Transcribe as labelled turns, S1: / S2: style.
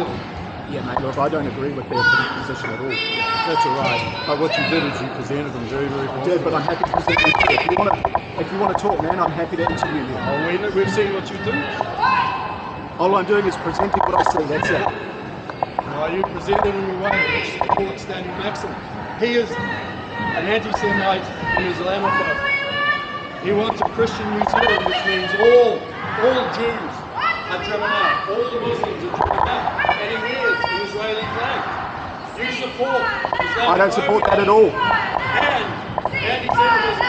S1: life. I don't agree with their position at all.
S2: That's all right. But what you did is you presented them very, very
S1: I
S2: well.
S1: did, but I'm happy to present you. If you want to, if you want to talk, man, I'm happy to interview you.
S2: Oh, we, we've seen what you do.
S1: All I'm doing is presenting what I see. That's it.
S2: Uh, you presented in your way which supports Daniel Maxim. He is an anti-Semite and Islamophobe. He wants a Christian New Zealand, which means all, all Jews are driven out, all the Muslims are driven out, and he wears an Israeli flag. You support Islamophobia
S1: I don't support that at all.
S2: and anti-Semitism.